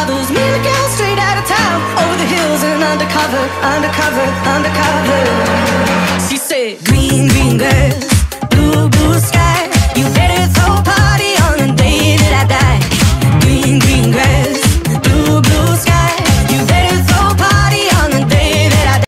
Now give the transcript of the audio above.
lovers, mean girls straight out of town, over the hills and undercover, undercover, undercover. She said, Green, green girl.